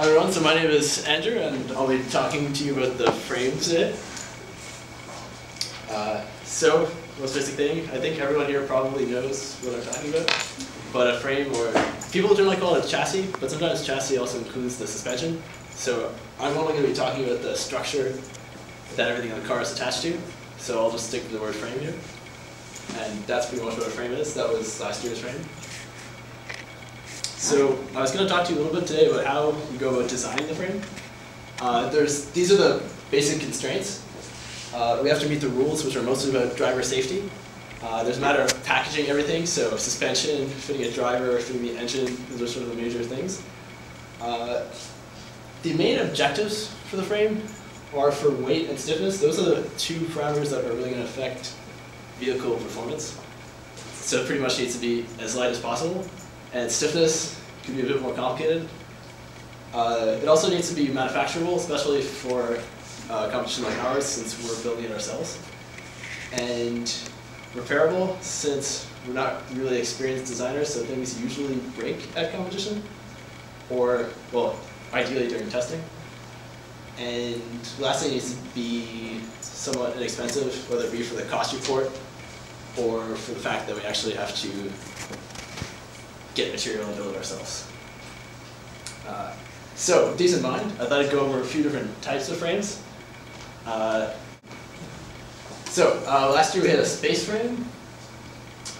Hi everyone, so my name is Andrew and I'll be talking to you about the frame today. Uh, so, most basic thing, I think everyone here probably knows what I'm talking about, but a frame or, people generally call it a chassis, but sometimes chassis also includes the suspension. So I'm only going to be talking about the structure that everything in the car is attached to, so I'll just stick to the word frame here. And that's pretty much what a frame is, that was last year's frame. So I was going to talk to you a little bit today about how you go about designing the frame. Uh, there's, these are the basic constraints. Uh, we have to meet the rules, which are mostly about driver safety. Uh, there's a matter of packaging everything, so suspension, fitting a driver, fitting the engine, those are sort of the major things. Uh, the main objectives for the frame are for weight and stiffness. Those are the two parameters that are really going to affect vehicle performance. So it pretty much needs to be as light as possible. And stiffness can be a bit more complicated. Uh, it also needs to be manufacturable, especially for uh, competition like ours, since we're building it ourselves. And repairable, since we're not really experienced designers, so things usually break at competition, or, well, ideally during testing. And lastly, it needs to be somewhat inexpensive, whether it be for the cost report or for the fact that we actually have to get material and build it ourselves. Uh, so, with these in mind, I thought I'd go over a few different types of frames. Uh, so, uh, last year we had a space frame.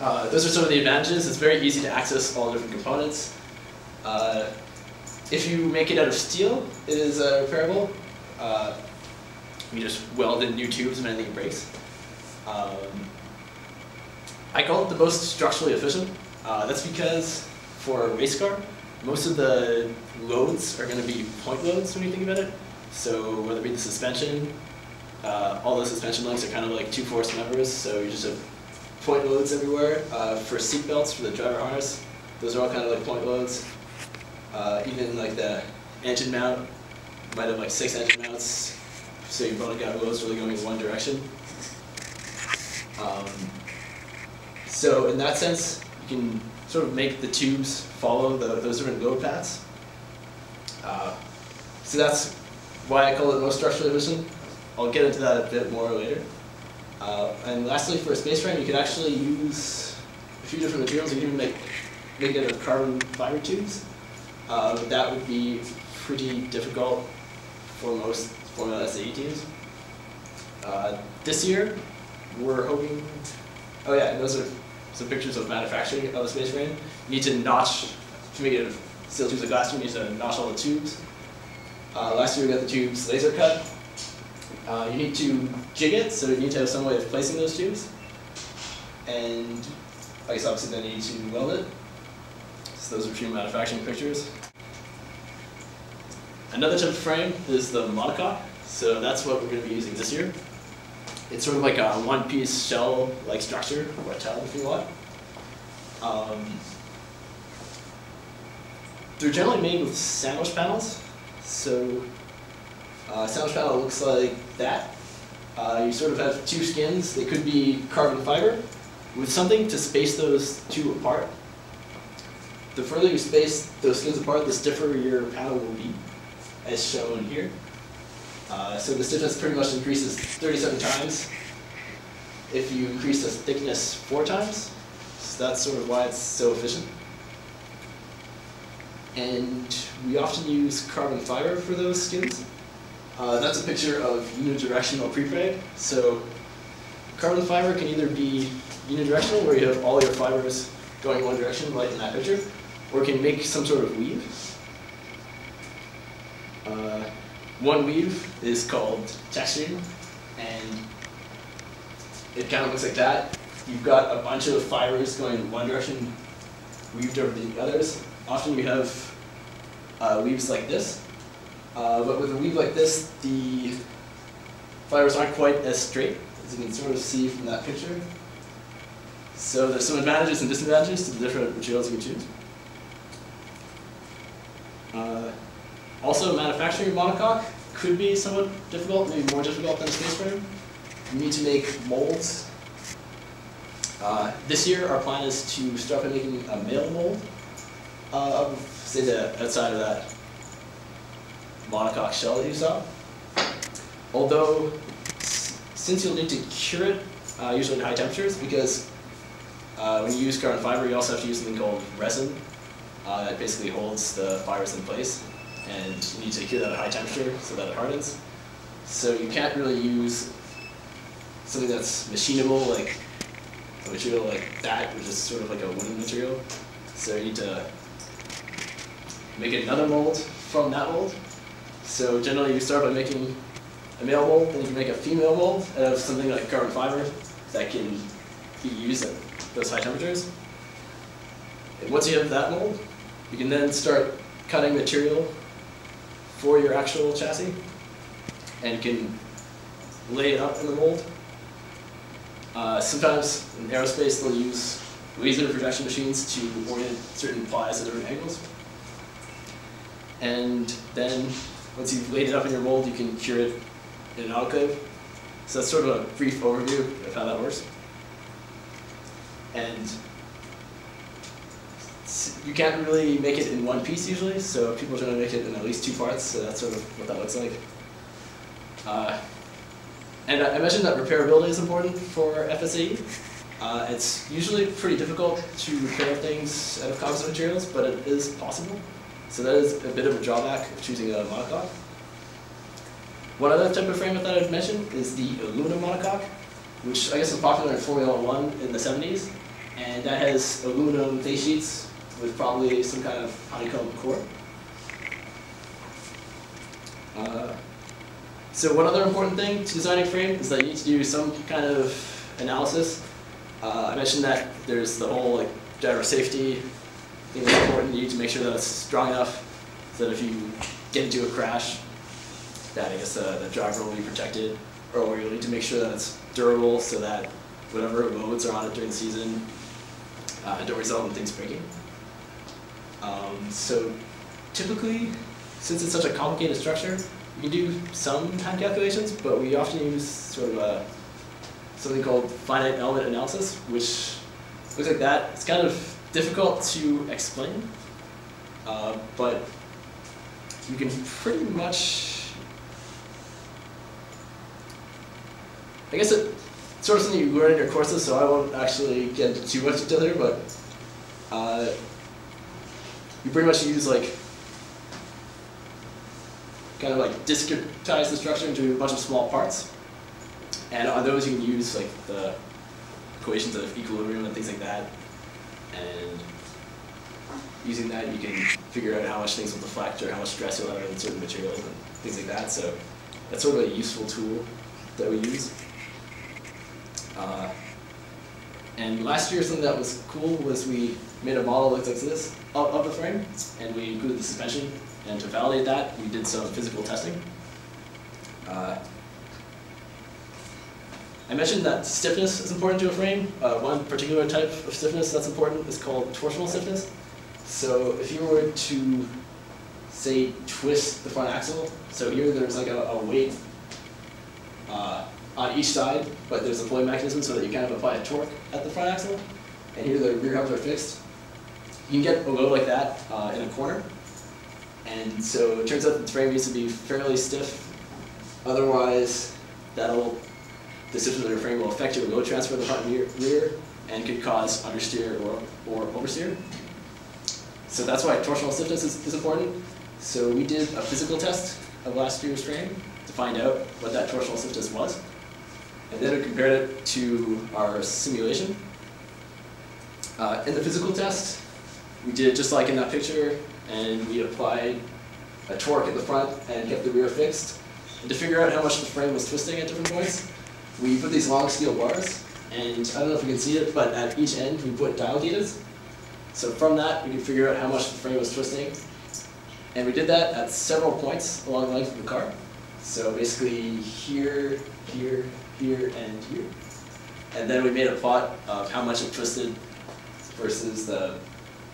Uh, those are some of the advantages. It's very easy to access all different components. If you make it out of steel, it is repairable. you just weld in new tubes if anything breaks. Um, I call it the most structurally efficient. Uh, that's because for a race car, most of the loads are going to be point loads when you think about it. So whether it be the suspension, uh, all the suspension links are kind of like two force members, so you just have point loads everywhere. Uh, for seat belts, for the driver harness, those are all kind of like point loads. Uh, even like the engine mount, might have like six engine mounts, so you've only got loads really going in one direction. Um, so in that sense, you can sort of make the tubes follow the, those different load paths. Uh, so that's why I call it most structurally efficient. I'll get into that a bit more later. Uh, and lastly, for a space frame, you can actually use a few different materials. You can even make, make it of carbon fiber tubes. Uh, that would be pretty difficult for most Formula SAE teams. Uh, this year, we're hoping, oh yeah, those are some pictures of manufacturing of a space frame. You need to notch, to make it steel tubes of glass, you need to notch all the tubes. Uh, last year we got the tubes laser cut. Uh, you need to jig it, so you need to have some way of placing those tubes. And I guess obviously then you need to weld it. So those are a few manufacturing pictures. Another type of frame is the monocoque. So that's what we're going to be using this year. It's sort of like a one-piece shell-like structure, or tub if you want. Um, they're generally made with sandwich panels. So uh, sandwich panel looks like that. Uh, you sort of have two skins. They could be carbon fiber with something to space those two apart. The further you space those skins apart, the stiffer your panel will be, as shown here. Uh, so the stiffness pretty much increases 37 times if you increase the thickness four times. So that's sort of why it's so efficient. And we often use carbon fiber for those skins. Uh, that's a picture of unidirectional prepreg. So carbon fiber can either be unidirectional, where you have all your fibers going one direction, like in that picture, or it can make some sort of weave. Uh, one weave is called texturing, and it kind of looks like that. You've got a bunch of fibers going in one direction, weaved over the others. Often you have uh, weaves like this, uh, but with a weave like this, the fibers aren't quite as straight, as you can sort of see from that picture. So there's some advantages and disadvantages to the different materials you choose. Uh, also, manufacturing a monocoque could be somewhat difficult, maybe more difficult than a space frame. You need to make molds. Uh, this year, our plan is to start by making a male mold uh, of, say, the outside of that monocoque shell that you saw. Although, since you'll need to cure it, uh, usually at high temperatures, because uh, when you use carbon fiber, you also have to use something called resin uh, that basically holds the fibers in place, and you need to cure that at high temperature so that it hardens. So you can't really use something that's machinable, like a material like that, which is sort of like a wooden material. So you need to make another mold from that mold. So generally you start by making a male mold, then you can make a female mold out of something like carbon fiber that can be used at those high temperatures. And once you have that mold, you can then start cutting material for your actual chassis and can lay it up in the mold. Uh, sometimes in aerospace they'll use laser projection machines to orient certain plies at different angles. And then once you've laid it up in your mold, you can cure it in an autoclave. So that's sort of a brief overview of how that works. And you can't really make it in one piece usually, so people try to make it in at least two parts, so that's sort of what that looks like. Uh, and I mentioned that repairability is important for FSAE. Uh, it's usually pretty difficult to repair things out of composite materials, but it is possible. So that is a bit of a drawback of choosing a monocoque. One other type of frame that I'd mention is the aluminum monocoque, which I guess was popular in Formula One in the 70s. And that has aluminum face sheets with probably some kind of honeycomb core. Uh, so one other important thing to designing frame is that you need to do some kind of analysis. Uh, I mentioned that there's the whole like driver safety thing that's important. You need to make sure that it's strong enough so that if you get into a crash, that I guess uh, the driver will be protected. Or you'll need to make sure that it's durable so that whatever loads are on it during the season uh, don't result in things breaking. Um, so typically, since it's such a complicated structure, you can do some time calculations, but we often use sort of a, something called finite element analysis, which looks like that. It's kind of difficult to explain, uh, but you can pretty much, I guess it's sort of something you learn in your courses, so I won't actually get into too much detail here, but uh, you pretty much use like kind of like discretize the structure into a bunch of small parts. And on those you can use like the equations of equilibrium and things like that. And using that you can figure out how much things will deflect or how much stress you'll have in certain materials and things like that. So that's sort of a useful tool that we use. Uh, and last year something that was cool was we made a model that looks like this of, the frame, and we included the suspension and to validate that, we did some physical testing. Uh, I mentioned that stiffness is important to a frame. Uh, one particular type of stiffness that's important is called torsional stiffness. So if you were to, say, twist the front axle, so here there's like a, a weight uh, on each side, but there's a pulley mechanism so that you kind of apply a torque at the front axle, and here the rear hubs are fixed. You can get a load like that uh, in a corner, and so it turns out the frame needs to be fairly stiff. Otherwise, that'll, the stiffness of your frame will affect your load transfer in the front and rear and could cause understeer or, or oversteer. So that's why torsional stiffness is, is important. So we did a physical test of last year's frame to find out what that torsional stiffness was. And then we compared it to our simulation. Uh, in the physical test, we did just like in that picture, and we applied a torque at the front and kept the rear fixed. And to figure out how much the frame was twisting at different points, we put these long steel bars, and I don't know if you can see it, but at each end we put dial gauges. So from that, we could figure out how much the frame was twisting. And we did that at several points along the length of the car. So basically here, here, here, and here. And then we made a plot of how much it twisted versus the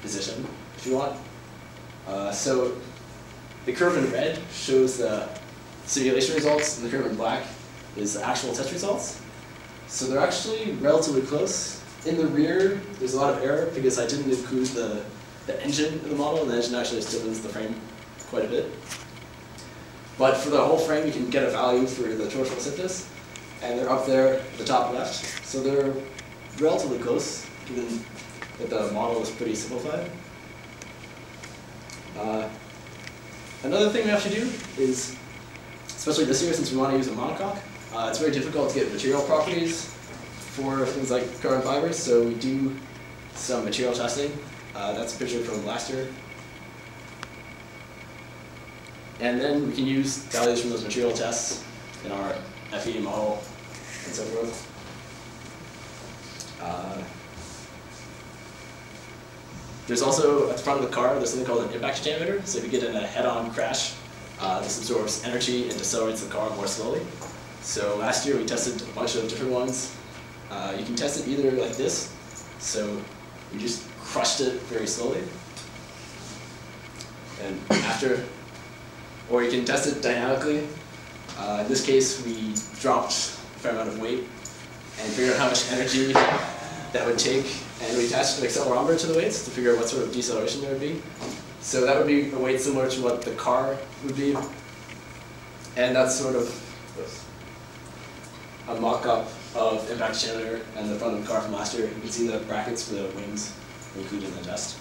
position, if you want. Uh, so the curve in red shows the simulation results, and the curve in black is the actual test results. So they're actually relatively close. In the rear, there's a lot of error because I didn't include the, the engine in the model, and the engine actually stiffens the frame quite a bit. But for the whole frame, you can get a value for the torsional stiffness, and they're up there at the top left. So they're relatively close, that the model is pretty simplified. Uh, another thing we have to do is, especially this year since we want to use a monocoque, uh, it's very difficult to get material properties for things like carbon fibers, so we do some material testing. Uh, that's a picture from last year. And then we can use values from those material tests in our FE model and so forth. There's also, at the front of the car, there's something called an impact attenuator. So if you get in a head-on crash, uh, this absorbs energy and decelerates the car more slowly. So last year we tested a bunch of different ones. Uh, you can test it either like this, so you just crushed it very slowly. And after, or you can test it dynamically. Uh, in this case, we dropped a fair amount of weight and figured out how much energy that would take, and we attached an accelerometer to the weights to figure out what sort of deceleration there would be. So that would be a weight similar to what the car would be, and that's sort of a mock-up of impact attenuator and the front of the car from last year. You can see the brackets for the wings included in the test.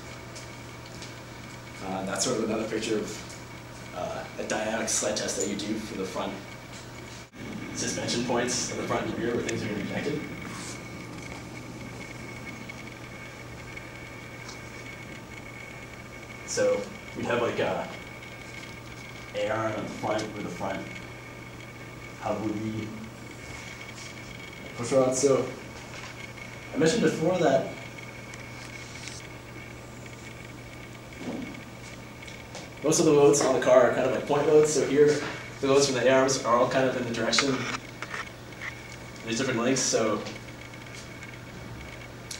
Uh, that's sort of another picture of uh, a dynamic sled test that you do for the front suspension points in the front and rear where things are going to be connected. So we'd have like a AR on the front with the front be push rod. So I mentioned before that most of the loads on the car are kind of like point loads. So here, the loads from the arms are all kind of in the direction these different lengths. So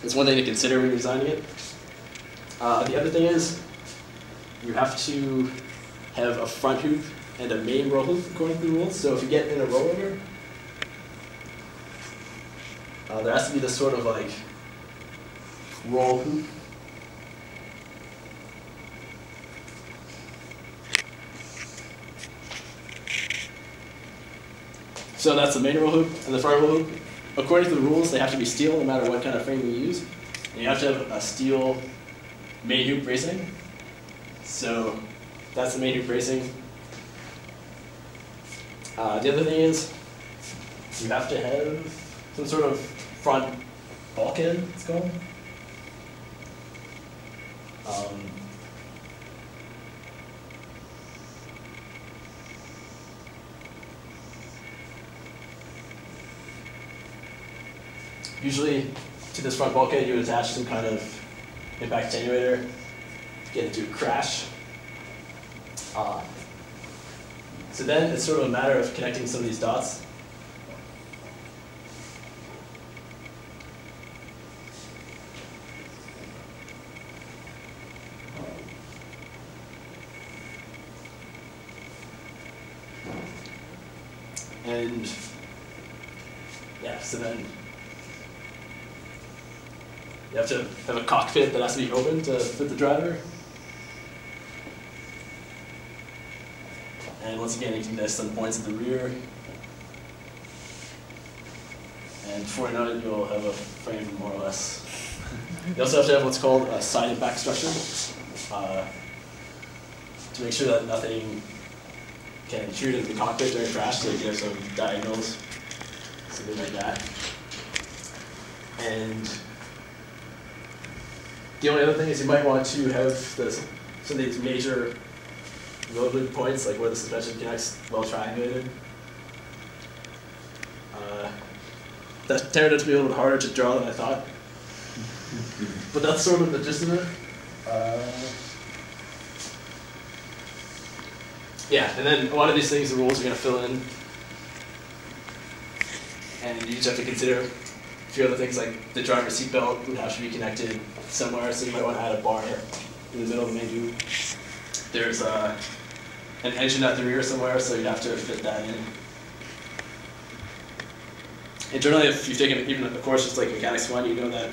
it's one thing to consider when you're designing it. Uh, the other thing is you have to have a front hoop and a main roll hoop according to the rules. So if you get in a rollover, uh, there has to be this sort of like roll hoop. So that's the main roll hoop and the front roll hoop. According to the rules, they have to be steel no matter what kind of frame you use. And you have to have a steel main hoop bracing. So that's the main bracing. Uh, the other thing is you have to have some sort of front bulkhead, it's called. Um, usually to this front bulkhead you attach some kind of impact attenuator to get into a crash. Uh, so then it's sort of a matter of connecting some of these dots. And yeah, so then you have to have a cockpit that has to be open to fit the driver. And once again, you can nest some points at the rear. And before you know it, you'll have a frame more or less. you also have to have what's called a side impact structure uh, to make sure that nothing can intrude into the cockpit during crash, so you have some diagonals, something like that. And the only other thing is you might want to have this, some of these major loop points, like where the suspension connects, well triangulated. Uh, that turned out to be a little bit harder to draw than I thought. but that's sort of the gist of it. Uh, yeah, and then a lot of these things, the rules are going to fill in. And you just have to consider a few other things like the driver's seatbelt would have to be connected somewhere, so you might want to add a bar in the middle of the menu. There's uh, an engine at the rear somewhere, so you'd have to fit that in. And generally, if you've taken even a course just like Mechanics 1, you know that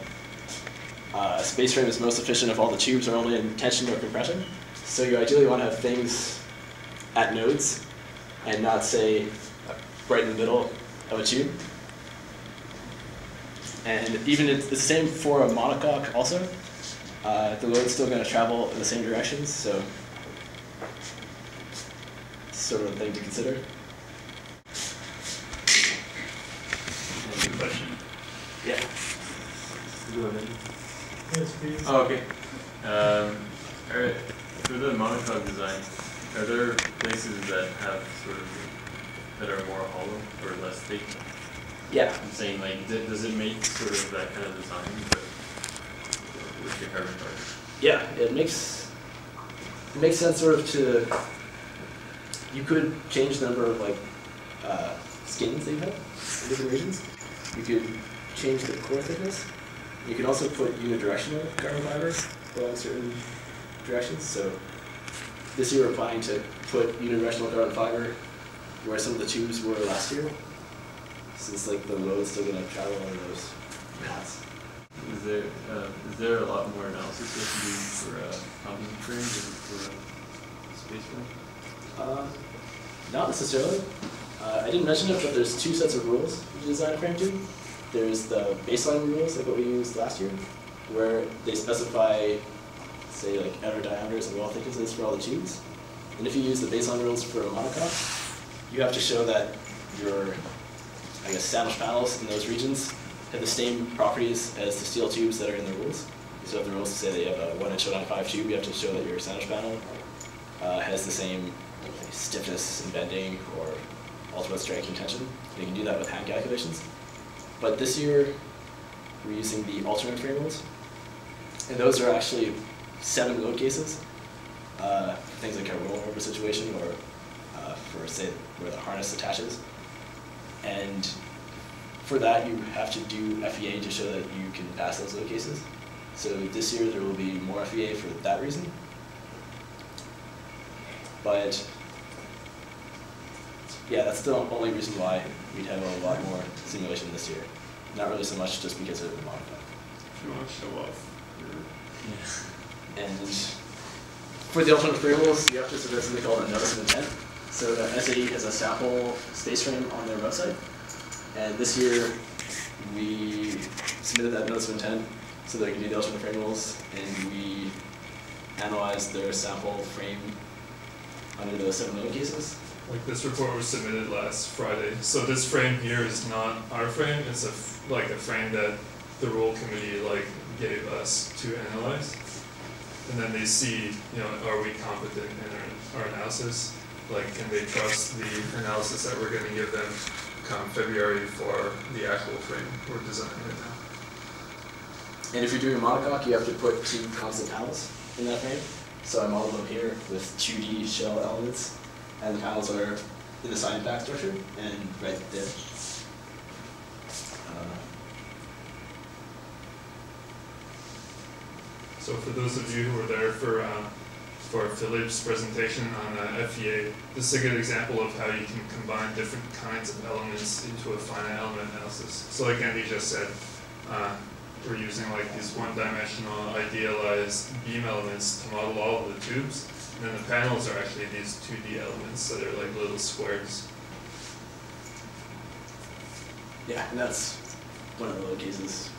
uh, a space frame is most efficient if all the tubes are only in tension or compression. So you ideally want to have things at nodes. and not say right in the middle of a tube. And even it's the same for a monocoque also. Uh, the load's still going to travel in the same directions, so sort of a thing to consider. Good question. Yeah. Go ahead. Yes, please. Oh, okay. Um, are, for the monocoque design, are there places that have sort of, that are more hollow or less thick? Yeah. I'm saying like, d- does it make sort of that kind of design, but with your carbon fiber? Yeah, it makes it makes sense sort of to you could change the number of like uh, skins that you have in different regions. You could change the core thickness. You can also put unidirectional carbon fiber along certain directions. So this year we're planning to put unidirectional carbon fiber where some of the tubes were last year. Since like the load's still gonna travel on those paths. Is there, uh, is there a lot more analysis that you do for a composite frame than for a space frame? Uh, not necessarily. Uh, I didn't mention it, but there's two sets of rules you design a frame to. There's the baseline rules, like what we used last year, where they specify, say, like outer diameters and wall thicknesses for all the tubes. And if you use the baseline rules for a monocoque, you have to show that your, I guess, sandwich panels in those regions have the same properties as the steel tubes that are in the rules. So if the rules say that you have a one inch on five tube, you have to show that your sandwich panel uh, has the same stiffness and bending or ultimate strength and tension. You can do that with hand calculations. But this year, we're using the alternate frame rules. And those are actually seven load cases. Uh, things like a rollover situation or uh, for, say, where the harness attaches. And for that, you have to do FEA to show that you can pass those load cases. So this year, there will be more FEA for that reason. But yeah, that's the only reason why we'd have a lot more simulation this year. Not really so much just because of the modifier. If you want to show off your And for the alternate frame rules, you have to submit something called a notice of intent. So uh, the SAE has a sample space frame on their website. And this year, we submitted that notice of intent so they can do the alternate frame rules. And we analyzed their sample frame under those seven load cases. Like this report was submitted last Friday, so this frame here is not our frame, it's a, like a frame that the rule committee like gave us to analyze. And then they see, you know, are we competent in our, our analysis? Like, can they trust the analysis that we're gonna give them come February for the actual frame we're designing right now? And if you're doing a monocoque, you have to put two constant panels in that frame. So I modeled them here with 2D shell elements, and the panels are in the side impact structure and right there. Uh, So for those of you who were there for, uh, for Philip's presentation on uh, FEA, this is a good example of how you can combine different kinds of elements into a finite element analysis. So like Andy just said, uh, we're using like these one-dimensional idealized beam elements to model all of the tubes. And the panels are actually these 2D elements that are like little squares. yeah, and that's one of the load cases